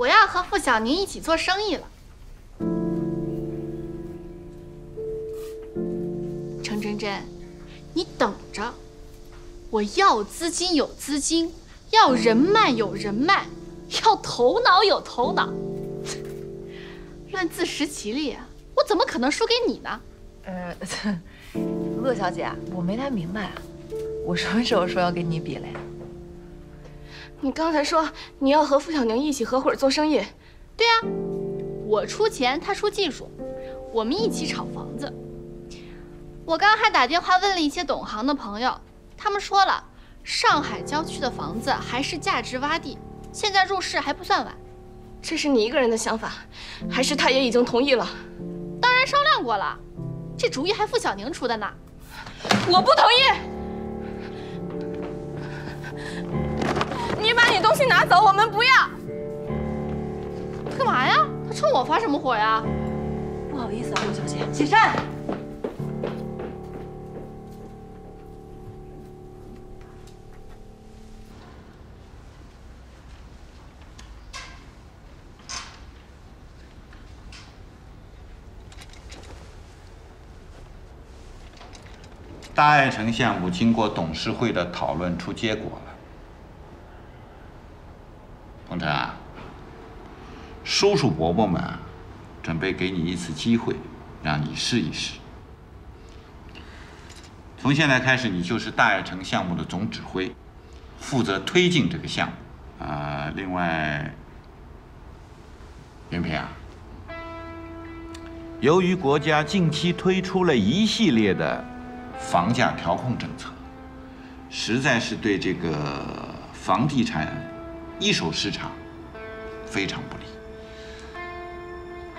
我要和付小宁一起做生意了。程真真，你等着，我要资金有资金，要人脉有人脉，要头脑有头脑。论自食其力，我怎么可能输给你呢？呃，乐小姐，我没太明白啊，我什么时候说要跟你比了呀？你刚才说你要和付小宁一起合伙做生意，对啊，我出钱，他出技术，我们一起炒房子。我刚还打电话问了一些懂行的朋友，他们说了，上海郊区的房子还是价值洼地，现在入市还不算晚。这是你一个人的想法，还是他也已经同意了？当然商量过了，这主意还付小宁出的呢。我不同意。你把你东西拿走，我们不要。干嘛呀？他冲我发什么火呀？不好意思啊，陆小姐，起身。大爱城项目经过董事会的讨论出结果了。鹏程啊，叔叔伯伯们准备给你一次机会，让你试一试。从现在开始，你就是大悦城项目的总指挥，负责推进这个项目。啊，另外，云平啊，由于国家近期推出了一系列的房价调控政策，实在是对这个房地产。一手市场非常不利，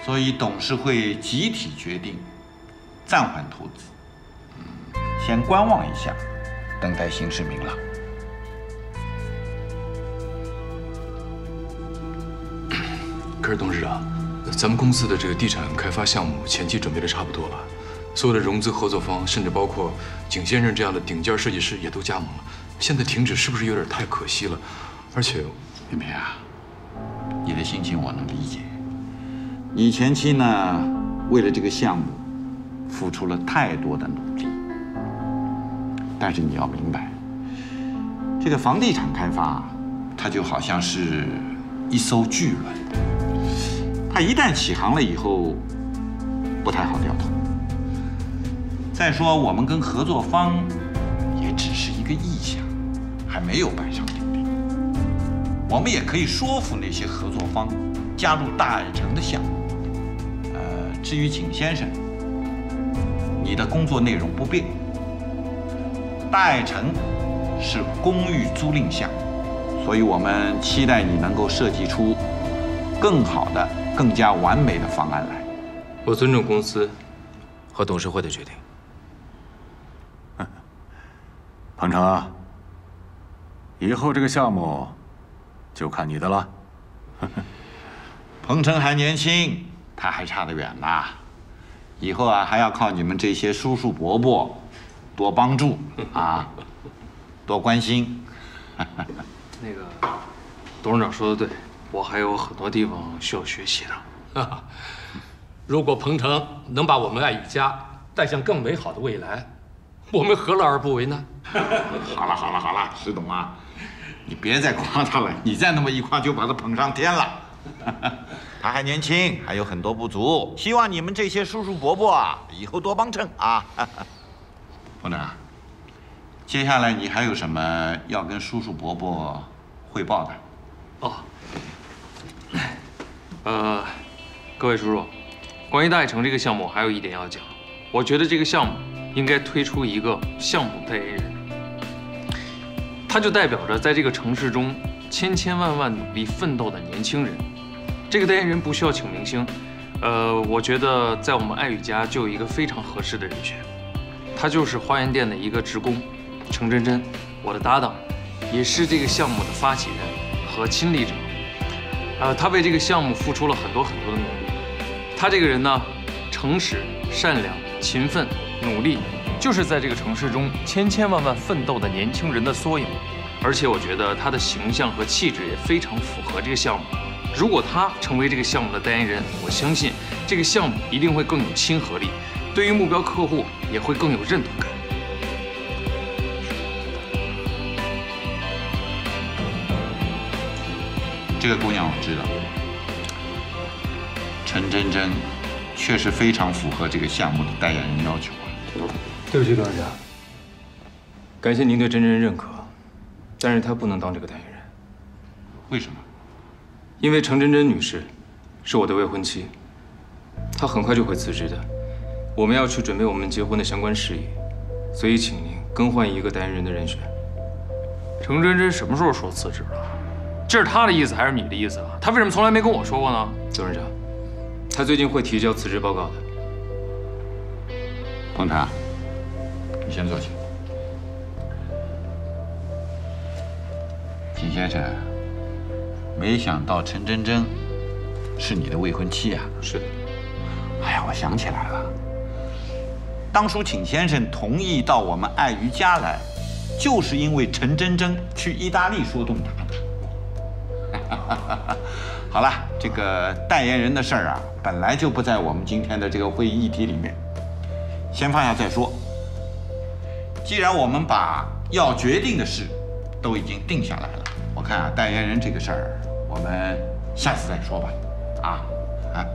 所以董事会集体决定暂缓投资，先观望一下，等待形势明朗。可是董事长，咱们公司的这个地产开发项目前期准备的差不多了，所有的融资合作方，甚至包括景先生这样的顶尖设计师也都加盟了，现在停止是不是有点太可惜了？而且。平平啊，你的心情我能理解。你前期呢，为了这个项目，付出了太多的努力。但是你要明白，这个房地产开发，它就好像是一艘巨轮，它一旦起航了以后，不太好掉头。再说，我们跟合作方也只是一个意向，还没有办上钉钉。我们也可以说服那些合作方加入大爱城的项目。呃，至于景先生，你的工作内容不变。大爱城是公寓租赁项目，所以我们期待你能够设计出更好的、更加完美的方案来。我尊重公司和董事会的决定。鹏程，以后这个项目。就看你的了。鹏程还年轻，他还差得远呢。以后啊，还要靠你们这些叔叔伯伯多帮助 啊，多关心。那个董事长说的对，我还有很多地方需要学习的。如果彭程能把我们爱与家带向更美好的未来，我们何乐而不为呢？好了好了好了，石董啊。你别再夸他了，你再那么一夸就把他捧上天了。他还年轻，还有很多不足，希望你们这些叔叔伯伯啊，以后多帮衬啊。冯长，接下来你还有什么要跟叔叔伯伯汇报的？哦，呃，各位叔叔，关于大悦城这个项目，还有一点要讲，我觉得这个项目应该推出一个项目代言人。他就代表着在这个城市中千千万万努力奋斗的年轻人。这个代言人不需要请明星，呃，我觉得在我们爱与家就有一个非常合适的人选，他就是花园店的一个职工程真真，我的搭档，也是这个项目的发起人和亲历者。呃，他为这个项目付出了很多很多的努力。他这个人呢，诚实、善良、勤奋、努力。就是在这个城市中千千万万奋斗的年轻人的缩影，而且我觉得他的形象和气质也非常符合这个项目。如果他成为这个项目的代言人，我相信这个项目一定会更有亲和力，对于目标客户也会更有认同感。这个姑娘我知道，陈真真确实非常符合这个项目的代言人要求啊。对不起，董事长，感谢您对真真认可，但是她不能当这个代言人，为什么？因为程真真女士是我的未婚妻，她很快就会辞职的，我们要去准备我们结婚的相关事宜，所以请您更换一个代言人的人选。程真真什么时候说辞职了？这是她的意思还是你的意思啊？她为什么从来没跟我说过呢？董事长，她最近会提交辞职报告的。彭晨，你先坐下。金先生，没想到陈真真是你的未婚妻啊！是的。哎呀，我想起来了，当初请先生同意到我们爱瑜伽来，就是因为陈真真去意大利说动他的。好了，这个代言人的事儿啊，本来就不在我们今天的这个会议议题里面，先放下再说。既然我们把要决定的事都已经定下来了，我看啊，代言人这个事儿，我们下次再说吧。啊啊，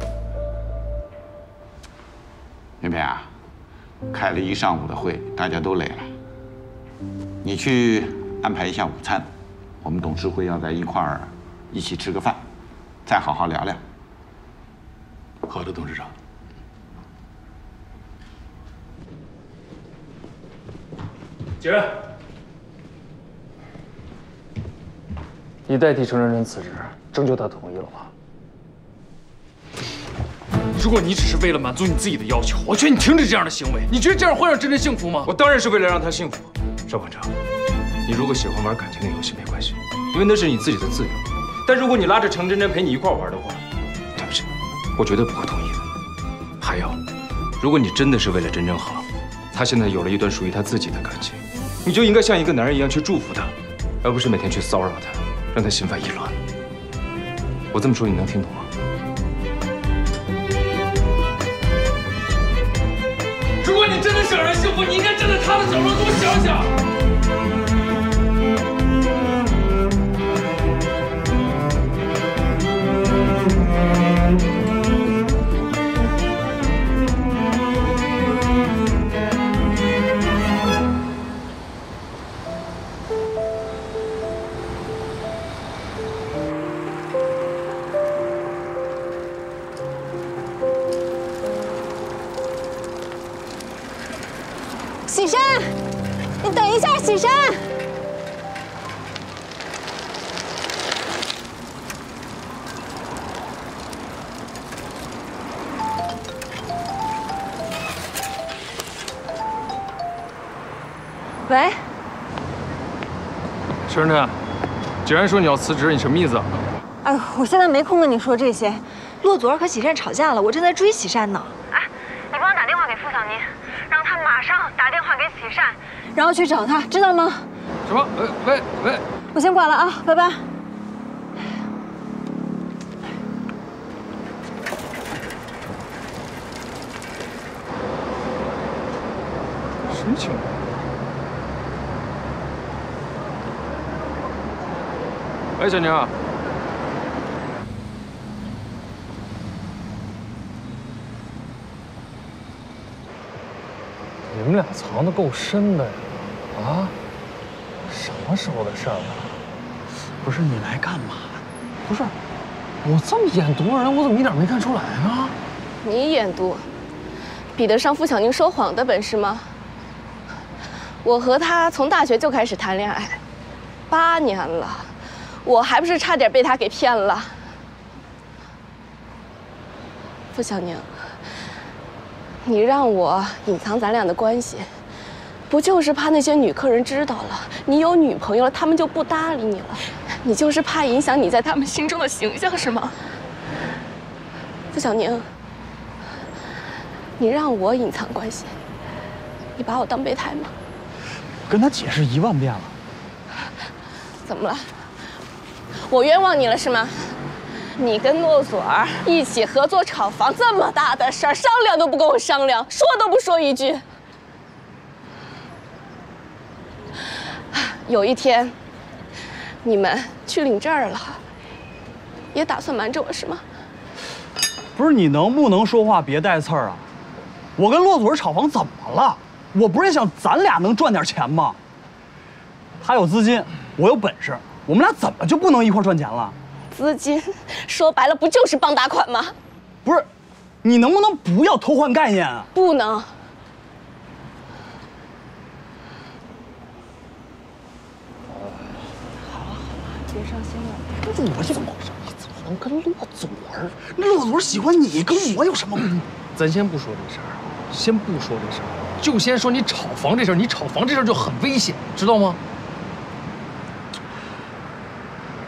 绵绵啊，开了一上午的会，大家都累了，你去安排一下午餐，我们董事会要在一块儿一起吃个饭，再好好聊聊。好的，董事长。姐，你代替程真真辞职，征求她同意了吗？如果你只是为了满足你自己的要求，我劝你停止这样的行为。你觉得这样会让真真幸福吗？我当然是为了让她幸福。邵馆长，你如果喜欢玩感情的游戏没关系，因为那是你自己的自由。但如果你拉着程真真陪你一块玩的话，对不起，我绝对不会同意的。还有，如果你真的是为了真真好，她现在有了一段属于她自己的感情，你就应该像一个男人一样去祝福她，而不是每天去骚扰她，让他心烦意乱。我这么说你能听懂吗？如果你真的想让人幸福，你应该站在他的角度多想想。喂，陈真真，既然说你要辞职，你什么意思啊？哎呦，我现在没空跟你说这些。洛祖儿和喜善吵架了，我正在追喜善呢。哎，你帮我打电话给付小宁，让他马上打电话给喜善，然后去找他，知道吗？什么？喂喂喂！我先挂了啊，拜拜。喂，小宁。你们俩藏的够深的呀！啊，什么时候的事儿了？不是你来干嘛？不是，我这么眼毒的人，我怎么一点没看出来呢？你眼毒，比得上付小宁说谎的本事吗？我和他从大学就开始谈恋爱，八年了，我还不是差点被他给骗了。付小宁，你让我隐藏咱俩的关系，不就是怕那些女客人知道了你有女朋友了，他们就不搭理你了？你就是怕影响你在他们心中的形象是吗？付小宁，你让我隐藏关系，你把我当备胎吗？跟他解释一万遍了。怎么了？我冤枉你了是吗？你跟骆左儿一起合作炒房这么大的事儿，商量都不跟我商量，说都不说一句。有一天，你们去领证了，也打算瞒着我是吗？不是你能不能说话别带刺儿啊？我跟骆左儿炒房怎么了？我不是想咱俩能赚点钱吗？他有资金，我有本事，我们俩怎么就不能一块赚钱了？资金说白了不就是傍大款吗？不是，你能不能不要偷换概念啊？不能。别伤心了。我怎么你怎么能跟骆左儿？那骆左儿喜欢你，跟我有什么关系？咱先不说这事儿，先不说这事儿，就先说你炒房这事儿。你炒房这事儿就很危险，知道吗？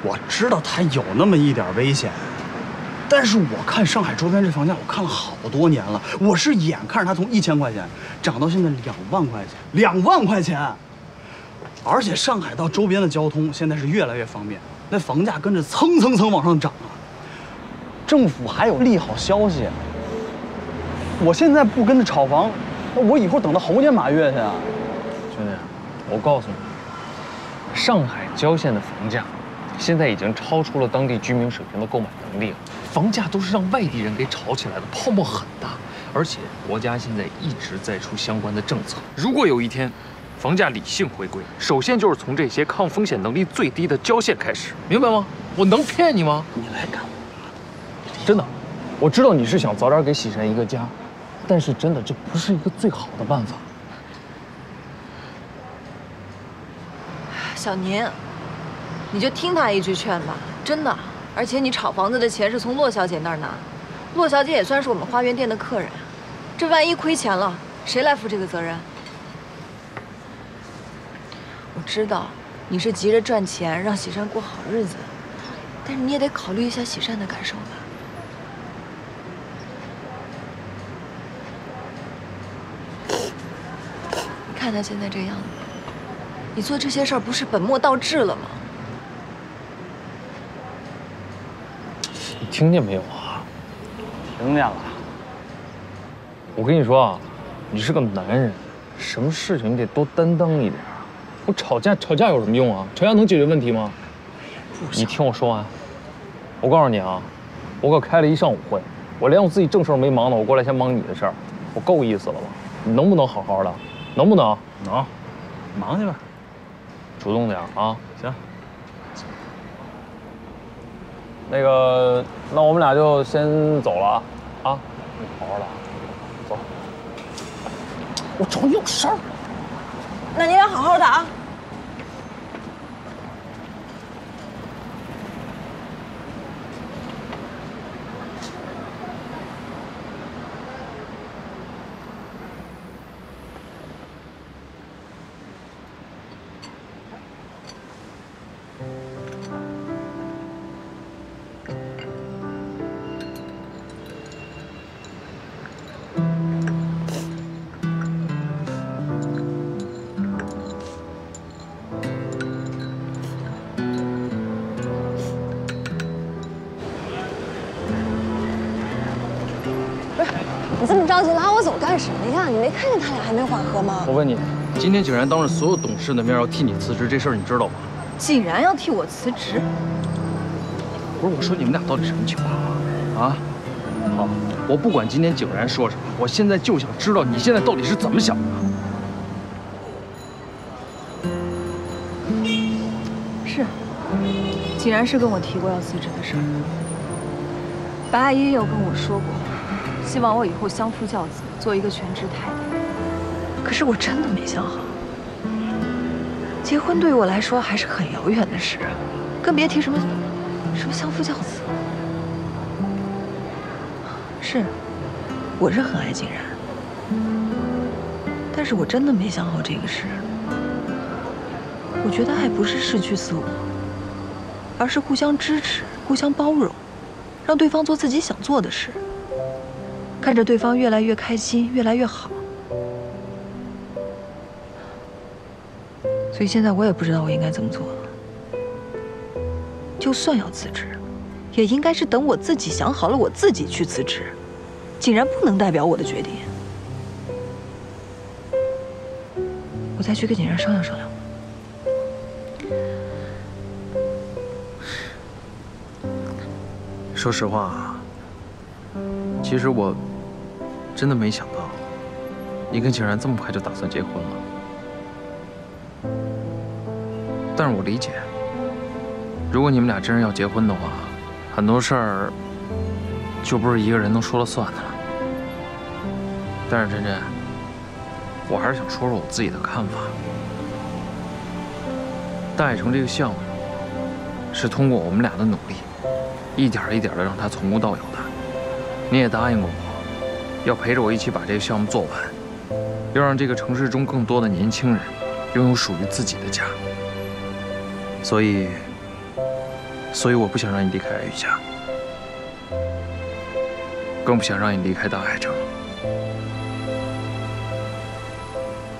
我知道它有那么一点危险，但是我看上海周边这房价，我看了好多年了，我是眼看着它从一千块钱涨到现在两万块钱，两万块钱。而且上海到周边的交通现在是越来越方便，那房价跟着蹭蹭蹭往上涨啊。政府还有利好消息，我现在不跟着炒房，那我以后等到猴年马月去啊！兄弟，我告诉你，上海郊县的房价。现在已经超出了当地居民水平的购买能力了，房价都是让外地人给炒起来的，泡沫很大。而且国家现在一直在出相关的政策。如果有一天，房价理性回归，首先就是从这些抗风险能力最低的郊县开始，明白吗？我能骗你吗？你来干嘛？真的，我知道你是想早点给喜神一个家，但是真的这不是一个最好的办法。小宁。你就听他一句劝吧，真的。而且你炒房子的钱是从骆小姐那儿拿，骆小姐也算是我们花园店的客人，这万一亏钱了，谁来负这个责任？我知道你是急着赚钱，让喜善过好日子，但是你也得考虑一下喜善的感受吧。你看他现在这样子，你做这些事儿不是本末倒置了吗？听见没有啊？听见了。我跟你说啊，你是个男人，什么事情你得多担当一点。我吵架吵架有什么用啊？吵架能解决问题吗？你听我说完。我告诉你啊，我可开了一上午会，我连我自己正事儿没忙呢，我过来先忙你的事儿，我够意思了吧？你能不能好好的？能不能？能。忙去吧。主动点啊。行。那个，那我们俩就先走了啊！啊，你好好的，走。我找你有事儿。那你俩好好的啊。你没看见他俩还没缓和吗？我问你，今天景然当着所有董事的面要替你辞职，这事儿你知道吗？景然要替我辞职？不是，我说你们俩到底什么情况啊？啊？好，我不管今天景然说什么，我现在就想知道你现在到底是怎么想的。是，景然是跟我提过要辞职的事儿。白阿姨也有跟我说过。希望我以后相夫教子，做一个全职太太。可是我真的没想好，结婚对于我来说还是很遥远的事，更别提什么什么相夫教子。是，我是很爱景然，但是我真的没想好这个事。我觉得爱不是失去自我，而是互相支持、互相包容，让对方做自己想做的事。看着对方越来越开心，越来越好，所以现在我也不知道我应该怎么做。就算要辞职，也应该是等我自己想好了，我自己去辞职。竟然不能代表我的决定，我再去跟景然商量商量。说实话，其实我真的没想到，你跟景然这么快就打算结婚了。但是我理解，如果你们俩真是要结婚的话，很多事儿就不是一个人能说了算的了。但是真真，我还是想说说我自己的看法。大悦城这个项目，是通过我们俩的努力，一点一点的让它从无到有的。你也答应过我，要陪着我一起把这个项目做完，要让这个城市中更多的年轻人拥有属于自己的家。所以，所以我不想让你离开爱玉家，更不想让你离开大爱城。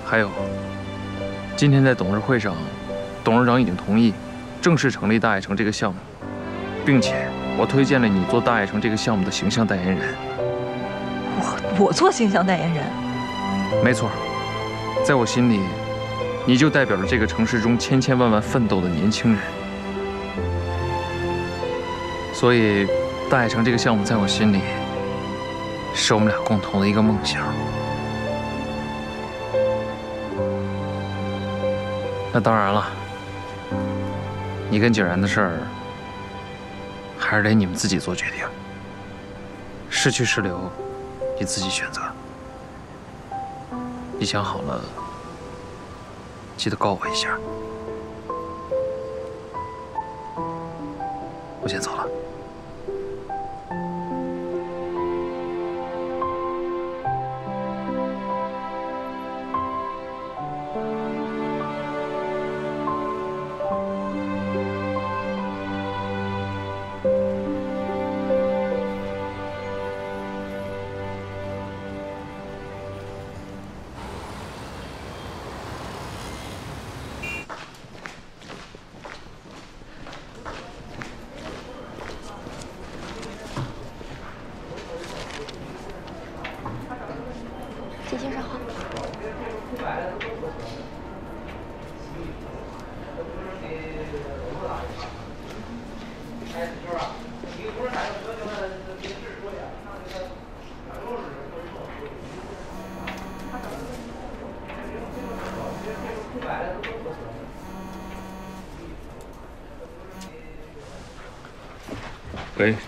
还有，今天在董事会上，董事长已经同意正式成立大爱城这个项目，并且我推荐了你做大爱城这个项目的形象代言人。我做形象代言人？没错，在我心里，你就代表着这个城市中千千万万奋斗的年轻人。所以，大爱城这个项目在我心里，是我们俩共同的一个梦想。那当然了，你跟景然的事儿，还是得你们自己做决定。是去是留，你自己选择。你想好了，记得告我一下。我先走了。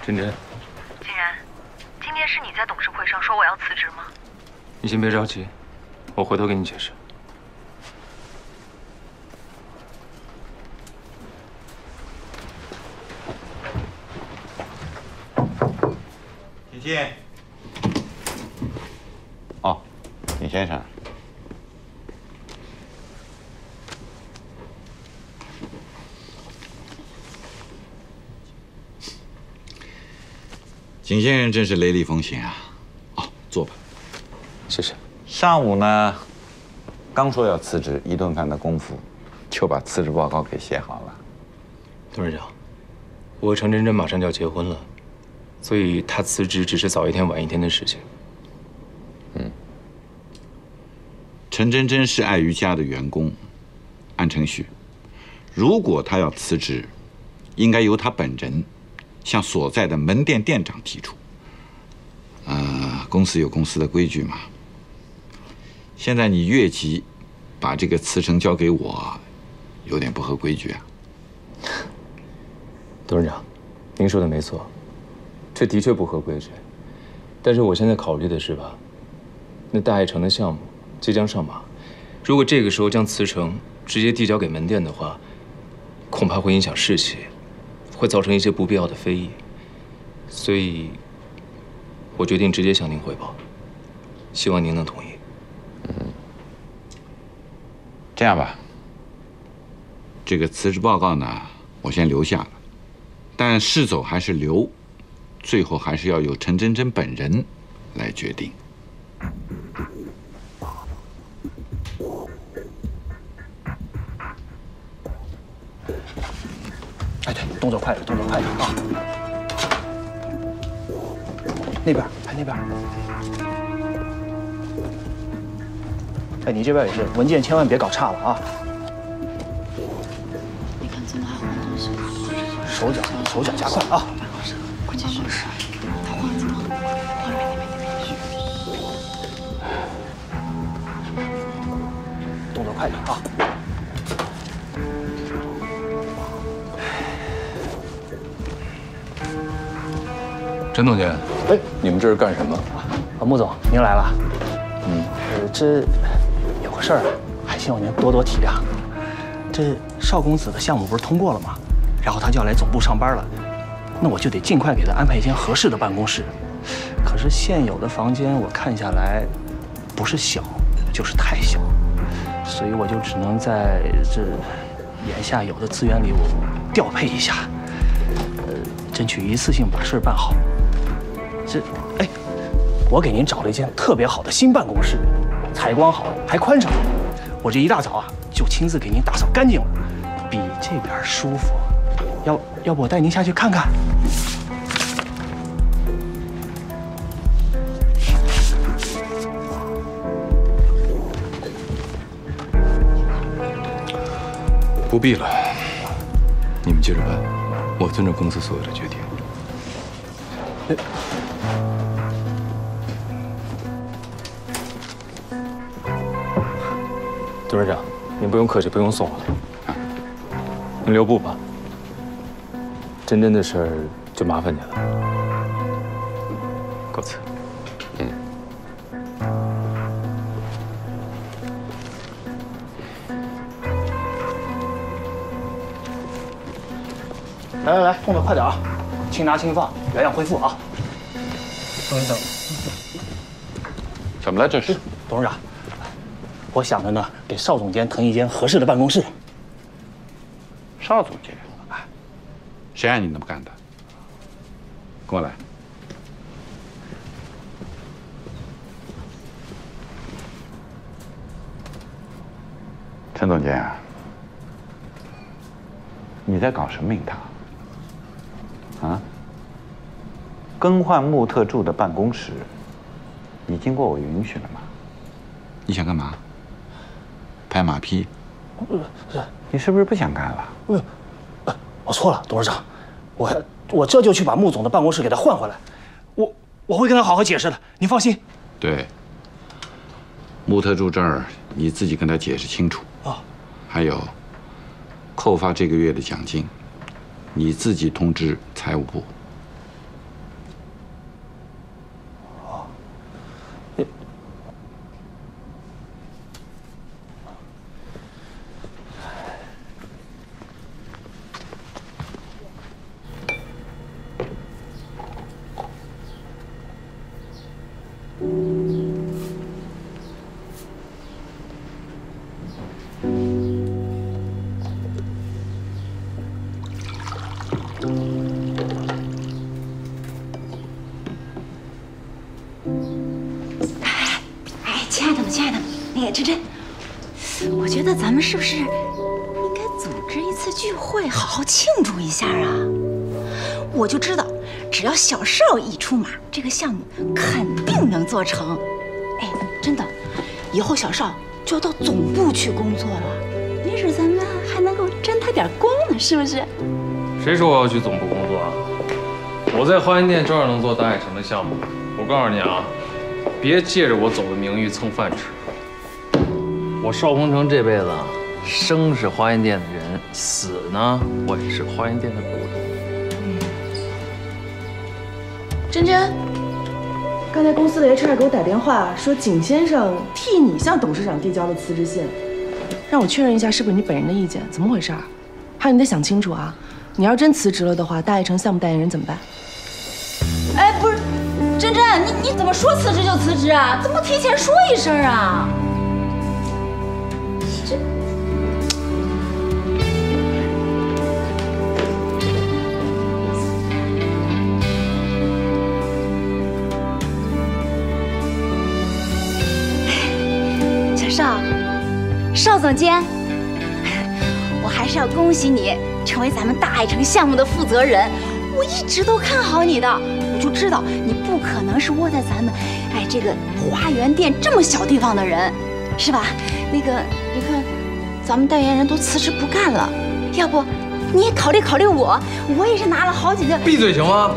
真真，景然，今天是你在董事会上说我要辞职吗？你先别着急，我回头给你解释。请进。哦，尹先生。景先生真是雷厉风行啊！哦，坐吧。谢谢。上午呢，刚说要辞职，一顿饭的功夫，就把辞职报告给写好了。董事长，我和程真真马上就要结婚了，所以她辞职只是早一天晚一天的事情。嗯。陈真真是爱瑜伽的员工，按程序，如果她要辞职，应该由她本人向所在的门店店长提出。呃，公司有公司的规矩嘛。现在你越级把这个辞呈交给我，有点不合规矩啊。董事长，您说的没错，这的确不合规矩。但是我现在考虑的是吧，那大爱城的项目即将上马，如果这个时候将辞呈直接递交给门店的话，恐怕会影响士气，会造成一些不必要的非议。所以，我决定直接向您汇报，希望您能同意。嗯，这样吧，这个辞职报告呢，我先留下了，但是走还是留，最后还是要由陈真真本人来决定。动作快点，动作快点啊！那边，拍那边。哎，你这边也是，文件千万别搞差了啊！你看怎么还换东西？手脚手脚加快啊！快进办公室，他换怎么？换那边那边去。动作快点啊！陈总监，哎，你们这是干什么？啊，穆总，您来了。嗯，呃，这有个事儿啊，还希望您多多体谅。这邵公子的项目不是通过了吗？然后他就要来总部上班了，那我就得尽快给他安排一间合适的办公室。可是现有的房间我看下来，不是小，就是太小，所以我就只能在这眼下有的资源里我调配一下，呃，争取一次性把事儿办好。这，哎，我给您找了一间特别好的新办公室，采光好，还宽敞。我这一大早啊，就亲自给您打扫干净了，比这边舒服。要要不我带您下去看看？不必了，你们接着办，我尊重公司所有的决定。董事长，您不用客气，不用送我了，您留步吧。真真的事儿就麻烦您了，告辞。来来来，动作快点啊！轻拿轻放，原样恢复啊！董事长，怎么了？这是董事长，我想着呢，给邵总监腾一间合适的办公室。邵总监，谁让你那么干的？跟我来。陈总监啊，你在搞什么名堂？啊？更换穆特助的办公室，你经过我允许了吗？你想干嘛？拍马屁？你是不是不想干了？呃，我错了，董事长，我我这就去把穆总的办公室给他换回来，我我会跟他好好解释的，您放心。对，穆特助这儿你自己跟他解释清楚啊。还有，扣发这个月的奖金，你自己通知财务部。成。哎，真的，以后小邵就要到总部去工作了，没准咱们还能够沾他点光呢，是不是？谁说我要去总部工作啊？我在花园店照样能做大爱城的项目。我告诉你啊，别借着我走的名誉蹭饭吃。我邵鹏程这辈子啊，生是花园店的人，死呢，我也是花园店的雇人。珍珍，刚才公司的 HR 给我打电话说，景先生替你向董事长递交了辞职信，让我确认一下是不是你本人的意见，怎么回事？还有你得想清楚啊！你要真辞职了的话，大悦城项目代言人怎么办？哎，不是，珍珍，你你怎么说辞职就辞职啊？怎么不提前说一声啊？邵总监，我还是要恭喜你成为咱们大爱城项目的负责人。我一直都看好你的，我就知道你不可能是窝在咱们，哎，这个花园店这么小地方的人，是吧？那个，你看，咱们代言人都辞职不干了，要不你也考虑考虑我？我也是拿了好几个。闭嘴行吗？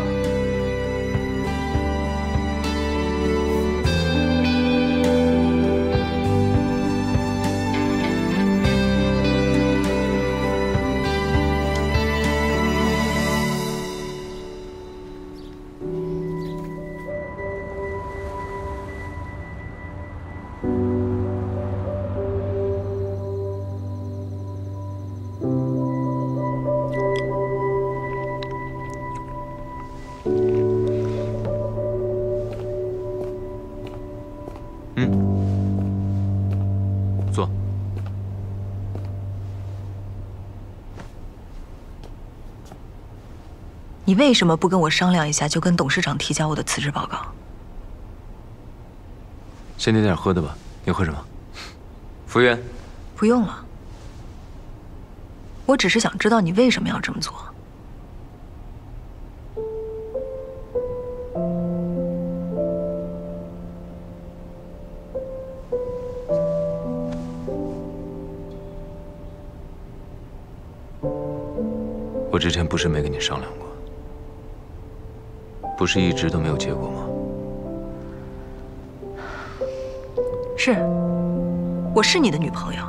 你为什么不跟我商量一下，就跟董事长提交我的辞职报告？先点点喝的吧。你喝什么？服务员，不用了。我只是想知道你为什么要这么做。我之前不是没跟你商量过，不是一直都没有结果吗？是，我是你的女朋友，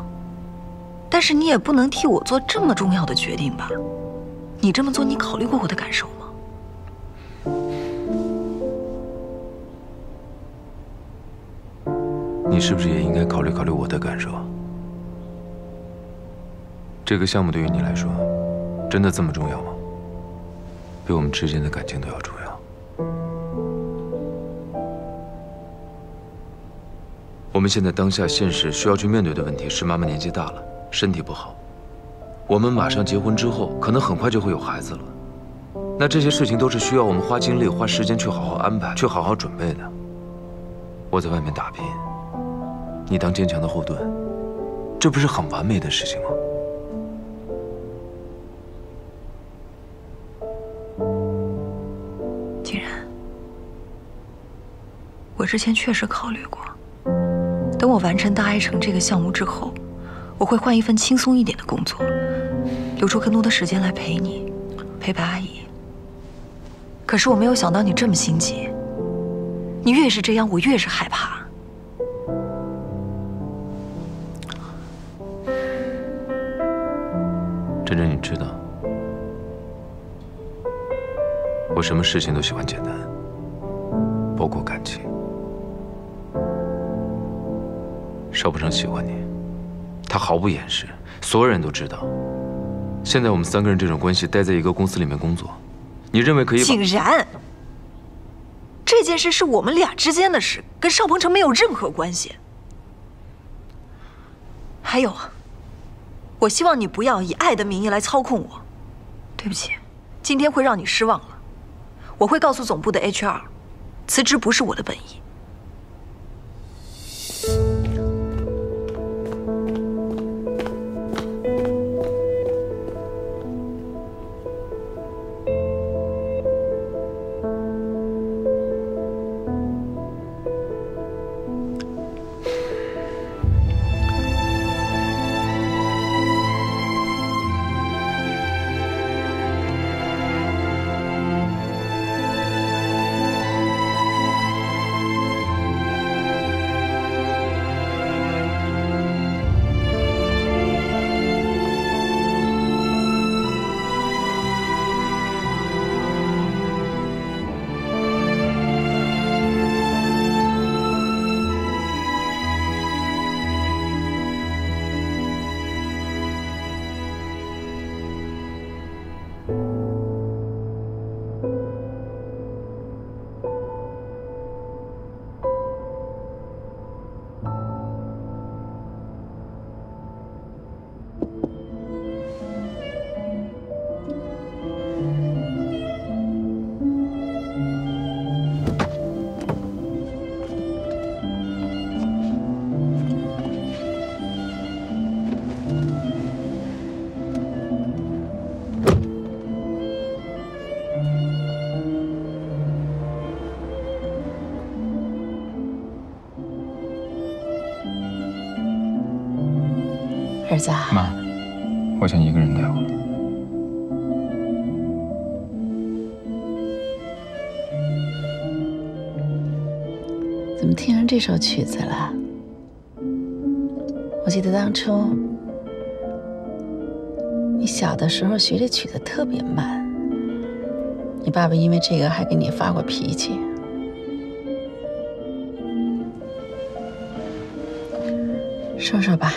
但是你也不能替我做这么重要的决定吧？你这么做，你考虑过我的感受吗？你是不是也应该考虑考虑我的感受？这个项目对于你来说，真的这么重要吗？比我们之间的感情都要重我们现在当下现实需要去面对的问题是，妈妈年纪大了，身体不好。我们马上结婚之后，可能很快就会有孩子了。那这些事情都是需要我们花精力、花时间去好好安排、去好好准备的。我在外面打拼，你当坚强的后盾，这不是很完美的事情吗？竟然，我之前确实考虑过，等我完成大爱城这个项目之后，我会换一份轻松一点的工作，留出更多的时间来陪你，陪白阿姨。可是我没有想到你这么心急，你越是这样，我越是害怕。真真，你知道，我什么事情都喜欢简单，邵不成喜欢你，他毫不掩饰，所有人都知道。现在我们三个人这种关系，待在一个公司里面工作，你认为可以把？景然，这件事是我们俩之间的事，跟邵鹏程没有任何关系。还有，我希望你不要以爱的名义来操控我。对不起，今天会让你失望了。我会告诉总部的 HR，辞职不是我的本意。儿子，妈，我想一个人待会儿。怎么听上这首曲子了？我记得当初你小的时候学这曲子特别慢，你爸爸因为这个还给你发过脾气。说说吧，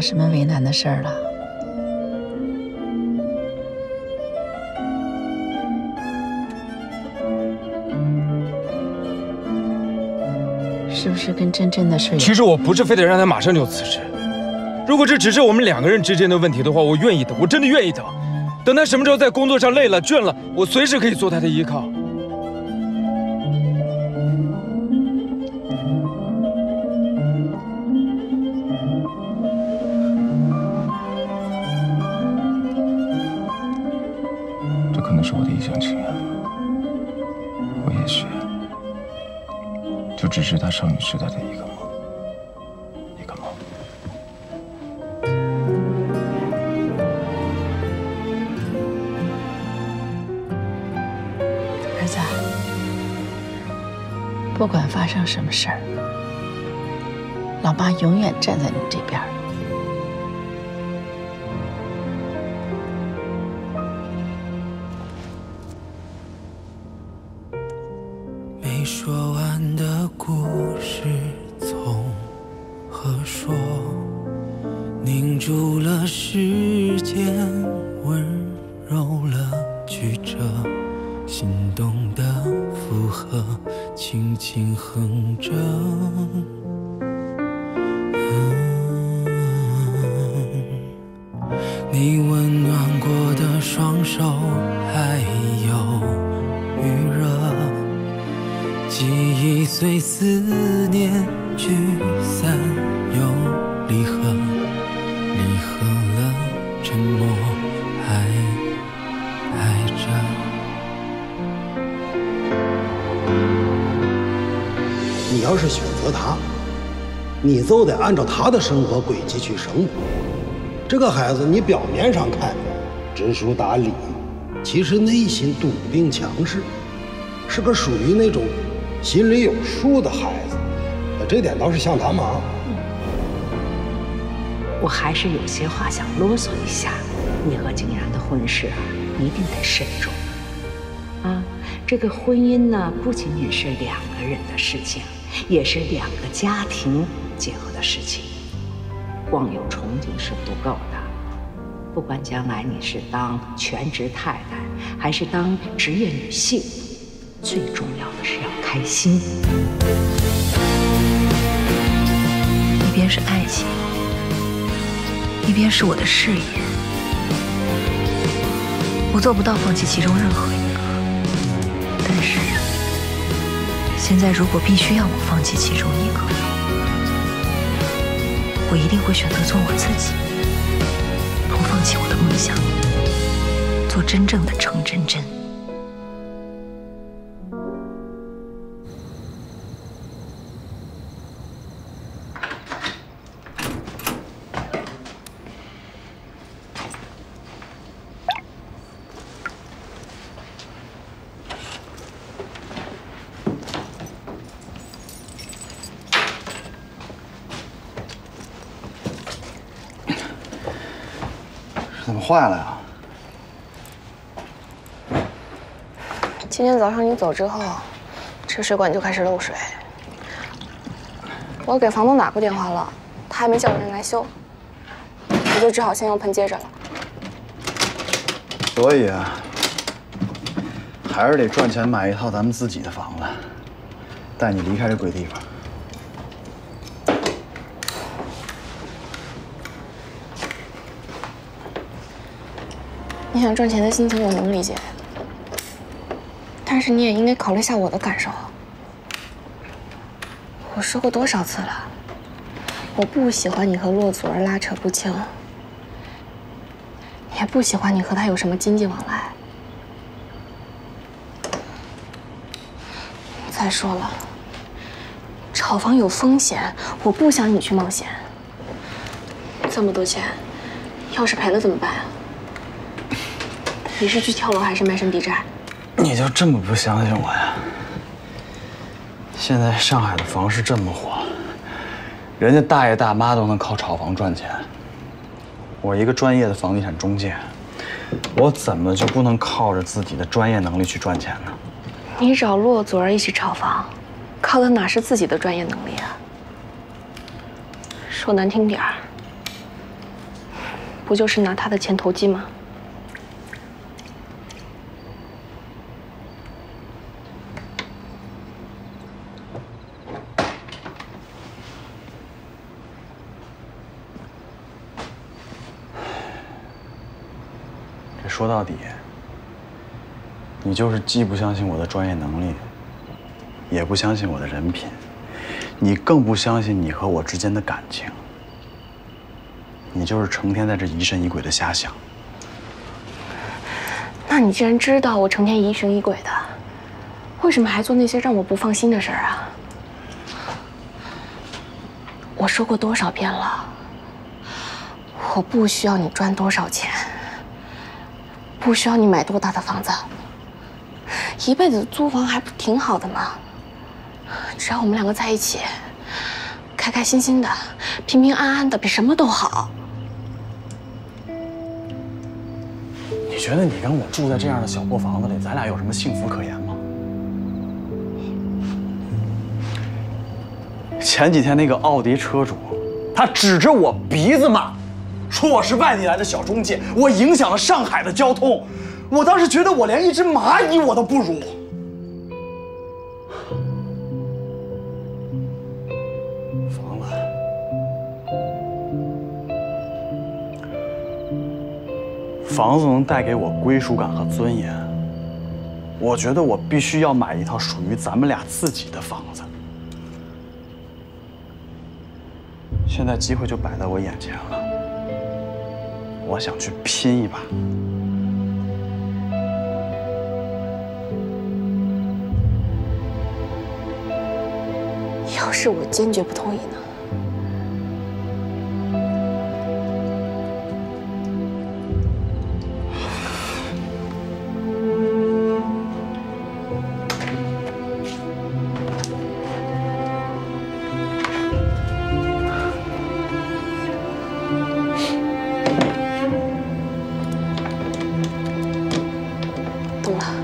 什么为难的事儿了？是不是跟真真的事？其实我不是非得让他马上就辞职，如果这只是我们两个人之间的问题的话，我愿意等，我真的愿意等。等他什么时候在工作上累了、倦了，我随时可以做他的依靠。只是他少女时代的一个梦，一个梦。儿子，不管发生什么事儿，老妈永远站在你这边思念聚散又离合，离合了沉默，还爱着。你要是选择他，你就得按照他的生活轨迹去生活。这个孩子，你表面上看知书达理，其实内心笃定强势，是个属于那种心里有数的孩子。这点倒是像他妈。我还是有些话想啰嗦一下，你和景然的婚事啊，一定得慎重。啊，这个婚姻呢，不仅仅是两个人的事情，也是两个家庭结合的事情。光有憧憬是不够的，不管将来你是当全职太太，还是当职业女性，最重要的是要开心。是爱情，一边是我的事业，我做不到放弃其中任何一个。但是，现在如果必须要我放弃其中一个，我一定会选择做我自己，不放弃我的梦想，做真正的程真真。坏了呀？今天早上你走之后，这水管就开始漏水。我给房东打过电话了，他还没叫人来修，我就只好先用盆接着了。所以啊，还是得赚钱买一套咱们自己的房子，带你离开这鬼地方。你想赚钱的心情我能理解，但是你也应该考虑一下我的感受。我说过多少次了，我不喜欢你和骆祖儿拉扯不清，也不喜欢你和他有什么经济往来。再说了，炒房有风险，我不想你去冒险。这么多钱，要是赔了怎么办啊？你是去跳楼还是卖身抵债？你就这么不相信我呀？现在上海的房市这么火，人家大爷大妈都能靠炒房赚钱，我一个专业的房地产中介，我怎么就不能靠着自己的专业能力去赚钱呢？你找骆祖儿一起炒房，靠的哪是自己的专业能力啊？说难听点儿，不就是拿他的钱投机吗？到底，你就是既不相信我的专业能力，也不相信我的人品，你更不相信你和我之间的感情。你就是成天在这疑神疑鬼的瞎想。那你既然知道我成天疑神疑鬼的，为什么还做那些让我不放心的事儿啊？我说过多少遍了，我不需要你赚多少钱，不需要你买多大的房子，一辈子租房还不挺好的吗？只要我们两个在一起，开开心心的，平平安安的，比什么都好。你觉得你跟我住在这样的小破房子里，咱俩有什么幸福可言吗？前几天那个奥迪车主，他指着我鼻子骂，说我是外地来的小中介，我影响了上海的交通。我当时觉得我连一只蚂蚁我都不如。房子，房子能带给我归属感和尊严。我觉得我必须要买一套属于咱们俩自己的房子。现在机会就摆在我眼前了，我想去拼一把。要是我坚决不同意呢？了。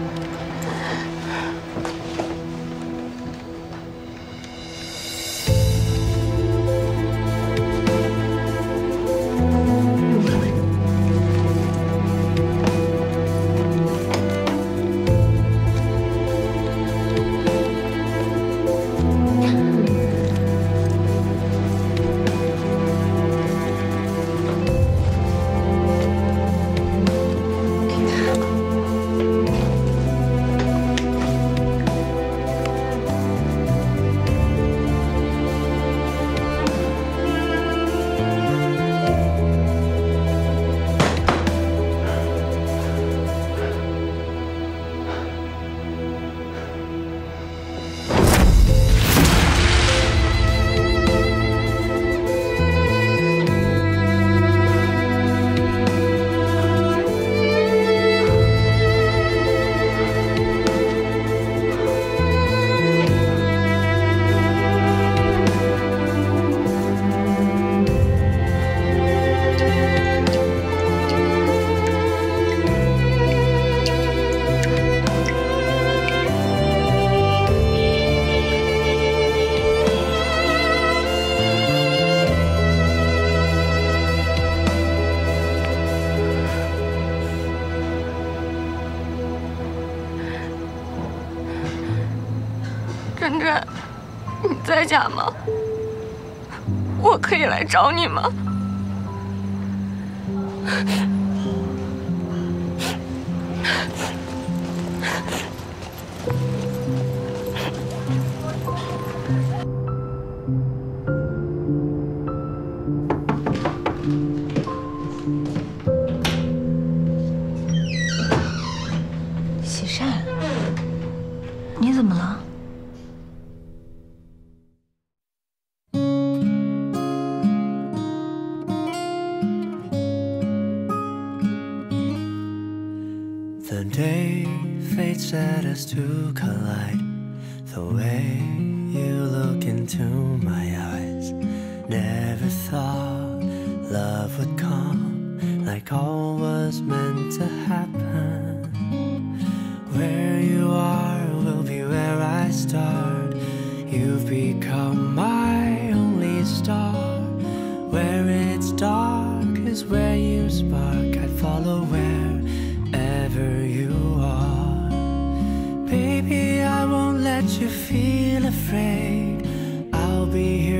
同志，你在家吗？我可以来找你吗？Afraid. I'll be here